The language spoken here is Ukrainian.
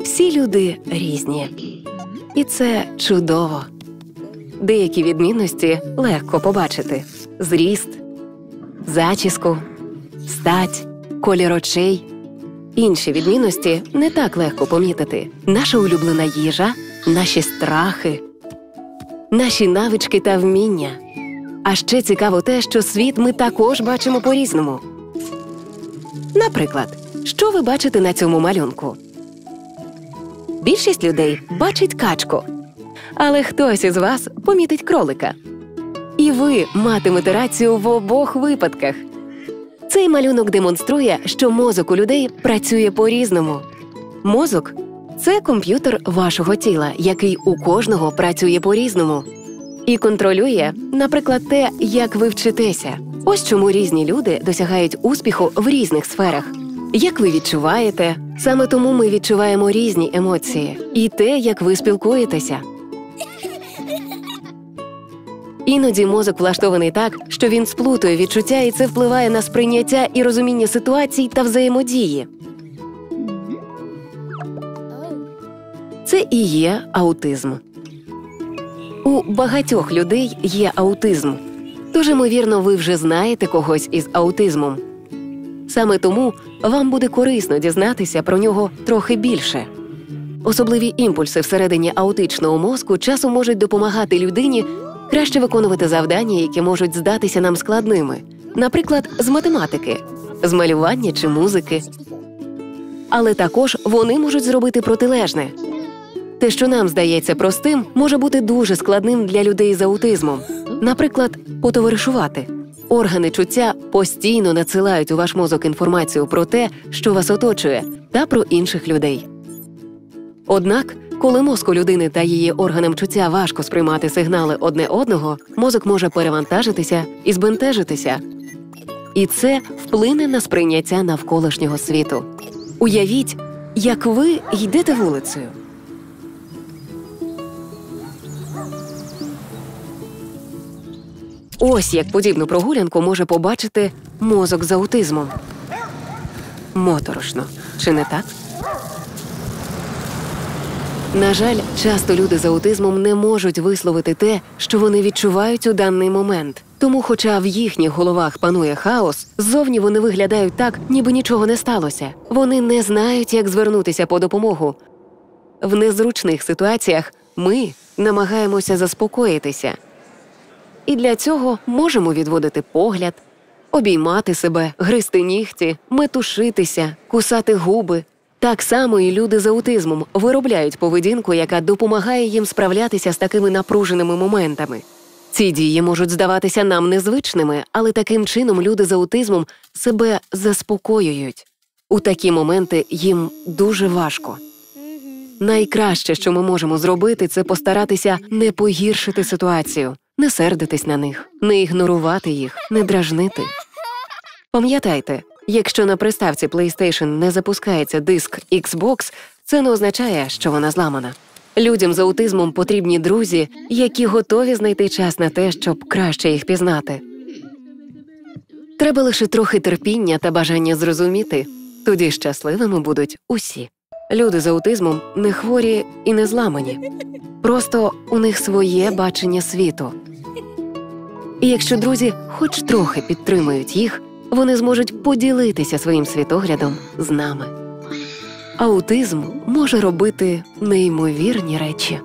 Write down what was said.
Всі люди різні, і це чудово. Деякі відмінності легко побачити: зріст, зачіску, стать, колір очей. Інші відмінності не так легко помітити: наша улюблена їжа, наші страхи, наші навички та вміння. А ще цікаво те, що світ ми також бачимо по-різному. Наприклад, що ви бачите на цьому малюнку? Більшість людей бачить качку, але хтось із вас помітить кролика. І ви матимете рацію в обох випадках. Цей малюнок демонструє, що мозок у людей працює по-різному. Мозок це комп'ютер вашого тіла, який у кожного працює по-різному. І контролює, наприклад, те, як ви вчитеся. Ось чому різні люди досягають успіху в різних сферах. Як ви відчуваєте, саме тому ми відчуваємо різні емоції і те, як ви спілкуєтеся. Іноді мозок влаштований так, що він сплутує відчуття, і це впливає на сприйняття і розуміння ситуацій та взаємодії. Це і є аутизм. У багатьох людей є аутизм. Тож, ймовірно, ви вже знаєте когось із аутизмом. Саме тому вам буде корисно дізнатися про нього трохи більше. Особливі імпульси всередині аутичного мозку часом можуть допомагати людині краще виконувати завдання, які можуть здатися нам складними, наприклад, з математики, з малювання чи музики. Але також вони можуть зробити протилежне. Те, що нам здається простим, може бути дуже складним для людей з аутизмом. Наприклад, потоваришувати. Органи чуття постійно надсилають у ваш мозок інформацію про те, що вас оточує, та про інших людей. Однак, коли мозку людини та її органам чуття важко сприймати сигнали одне одного, мозок може перевантажитися і збентежитися. І це вплине на сприйняття навколишнього світу. Уявіть, як ви йдете вулицею. Ось як подібну прогулянку може побачити мозок з аутизмом. Моторошно, чи не так? На жаль, часто люди з аутизмом не можуть висловити те, що вони відчувають у даний момент. Тому, хоча в їхніх головах панує хаос, ззовні вони виглядають так, ніби нічого не сталося. Вони не знають, як звернутися по допомогу. В незручних ситуаціях ми намагаємося заспокоїтися. І для цього можемо відводити погляд, обіймати себе, гризти нігті, метушитися, кусати губи. Так само і люди з аутизмом виробляють поведінку, яка допомагає їм справлятися з такими напруженими моментами. Ці дії можуть здаватися нам незвичними, але таким чином люди з аутизмом себе заспокоюють. У такі моменти їм дуже важко. Найкраще, що ми можемо зробити, це постаратися не погіршити ситуацію, не сердитись на них, не ігнорувати їх, не дражнити. Пам'ятайте, якщо на приставці PlayStation не запускається диск Xbox, це не означає, що вона зламана. Людям з аутизмом потрібні друзі, які готові знайти час на те, щоб краще їх пізнати. Треба лише трохи терпіння та бажання зрозуміти, тоді щасливими будуть усі. Люди з аутизмом не хворі і не зламані. Просто у них своє бачення світу. І якщо друзі хоч трохи підтримують їх, вони зможуть поділитися своїм світоглядом з нами. Аутизм може робити неймовірні речі.